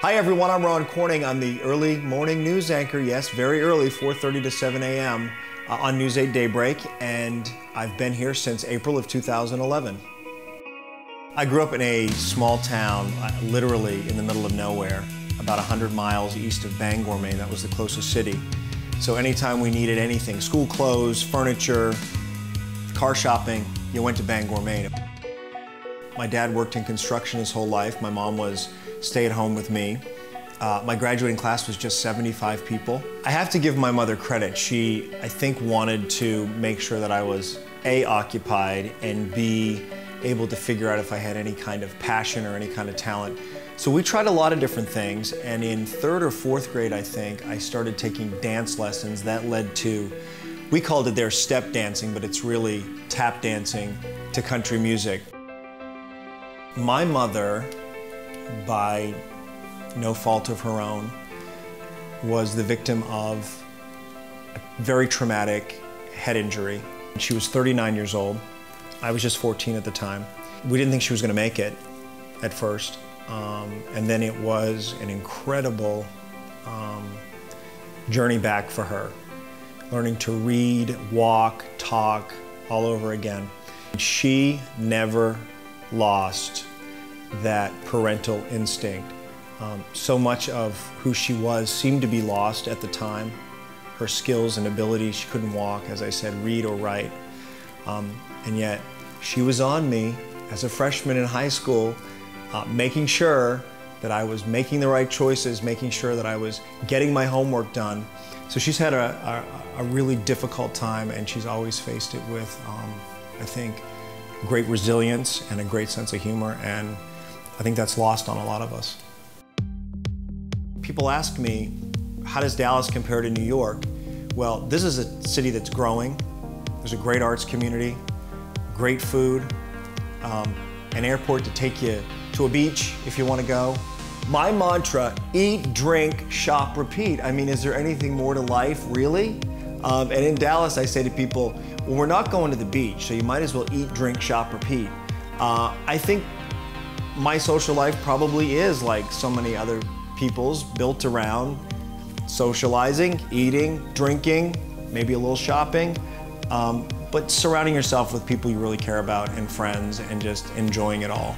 Hi everyone, I'm Ron Corning. I'm the early morning news anchor. Yes, very early, 4:30 to 7 a.m. Uh, on News 8 Daybreak, and I've been here since April of 2011. I grew up in a small town, uh, literally in the middle of nowhere, about 100 miles east of Bangor, Maine. That was the closest city. So anytime we needed anything, school clothes, furniture, car shopping, you went to Bangor, Maine. My dad worked in construction his whole life. My mom was stay at home with me. Uh, my graduating class was just 75 people. I have to give my mother credit. She, I think, wanted to make sure that I was A, occupied, and B, able to figure out if I had any kind of passion or any kind of talent. So we tried a lot of different things, and in third or fourth grade, I think, I started taking dance lessons. That led to, we called it there step dancing, but it's really tap dancing to country music. My mother, by no fault of her own, was the victim of a very traumatic head injury. She was 39 years old. I was just 14 at the time. We didn't think she was going to make it at first. Um, and then it was an incredible um, journey back for her, learning to read, walk, talk all over again. She never lost that parental instinct. Um, so much of who she was seemed to be lost at the time. Her skills and abilities, she couldn't walk, as I said, read or write. Um, and yet, she was on me as a freshman in high school uh, making sure that I was making the right choices, making sure that I was getting my homework done. So she's had a, a, a really difficult time and she's always faced it with, um, I think, great resilience and a great sense of humor and I think that's lost on a lot of us. People ask me, how does Dallas compare to New York? Well, this is a city that's growing. There's a great arts community, great food, um, an airport to take you to a beach if you want to go. My mantra, eat, drink, shop, repeat. I mean, is there anything more to life, really? Um, and in Dallas, I say to people, well, we're not going to the beach, so you might as well eat, drink, shop, repeat. Uh, I think my social life probably is like so many other people's, built around socializing, eating, drinking, maybe a little shopping, um, but surrounding yourself with people you really care about and friends and just enjoying it all.